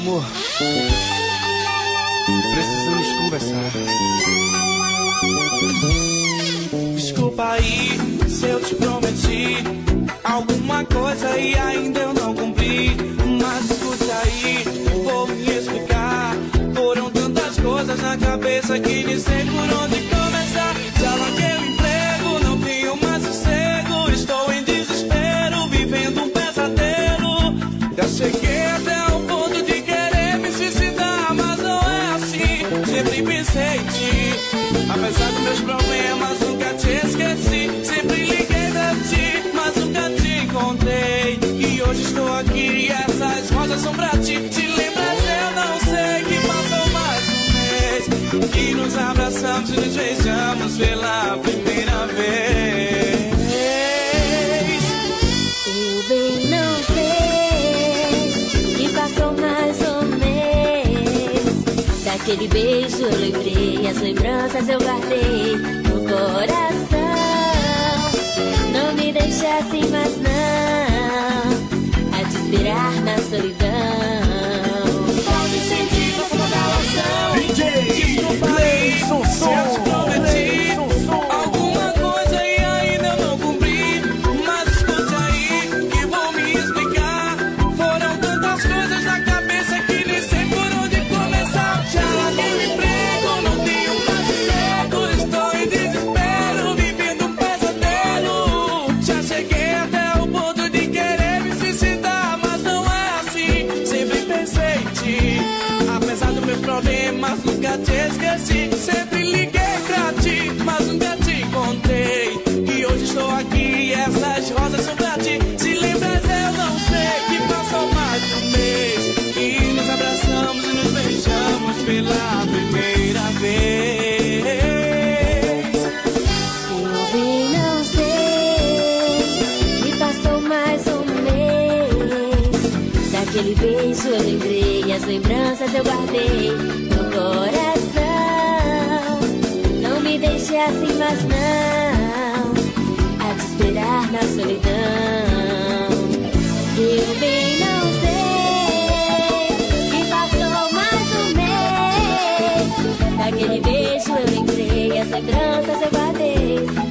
Amor, precisamos conversar. Desculpa aí se eu te prometi alguma coisa e ainda eu não cumpri. Mas escute aí, vou me explicar. Foram tantas coisas na cabeça que nem sei por onde começar. Já larguei o emprego, não tenho mais sossego. Estou em desespero, vivendo um pesadelo. Já cheguei Ti, apesar dos meus problemas, nunca te esqueci. Sempre liguei pra ti, mas nunca te encontrei. E hoje estou aqui e essas rosas são pra ti. Te lembras? Eu não sei que passou mais um mês que nos abraçamos e nos beijamos pela primeira vez. Daquele beijo eu lembrei, as lembranças eu guardei no coração. Não me deixe assim mais não, problemas, nunca te esqueci. Sempre mês. Daquele beijo eu lembrei, as lembranças eu guardei no coração. Não me deixe assim mais não, a te esperar na solidão. Eu bem não sei que passou mais um mês. Daquele beijo eu lembrei, as lembranças eu guardei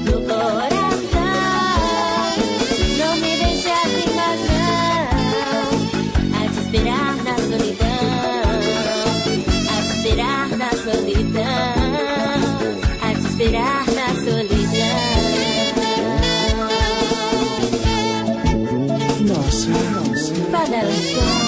Let us go.